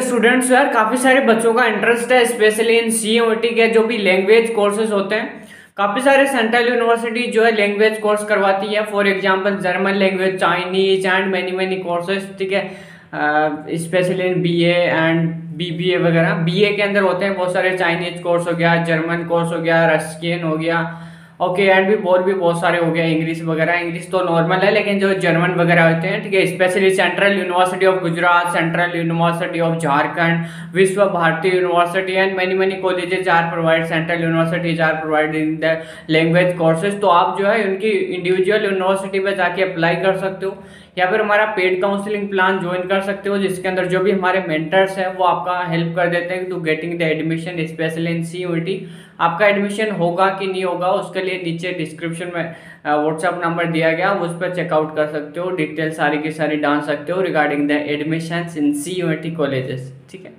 Students यार काफ़ी सारे बच्चों का इंटरेस्ट है स्पेशली इन सी के जो भी लैंग्वेज कोर्सेज होते हैं। काफ़ी सारे सेंट्रल यूनिवर्सिटी जो है लैंग्वेज कोर्स करवाती है। For example German language Chinese and many many courses ठीक है? Specially in B and B B A वगैरह। बी ए के अंदर होते हैं बहुत सारे चाइनीज़ कोर्स हो गया जर्मन कोर्स हो गया रशियन हो गया। ओके एंड भी और भी बहुत सारे हो गया इंग्लिश वगैरह। इंग्लिश तो नॉर्मल है, लेकिन जो जर्मन वगैरह होते हैं, ठीक है specially central university of Gujarat central university of Jharkhand Visva Bharati university and many many colleges are provide central universities are provide in the language courses तो आप जो है, उनकी इंडिविजुअल यूनिवर्सिटी में जाके अप्लाई कर सकते हो, या फिर हमारा पेड काउंसलिंग प्लान ज्वाइन कर सकते हो, जिसके अंदर जो भी हमारे मेंटर्स हैं, वो आपका हेल्प कर देते हैं to getting the admission specially in C आपका एडमिशन होगा कि नहीं होगा, उसके लिए नीचे डिस्क्रिप्शन में व्हाट्सअप नंबर दिया गया उस पर चेकआउट कर सकते हो डिटेल सारी की सारी डाल सकते हो regarding the admission in C U colleges ठीक है?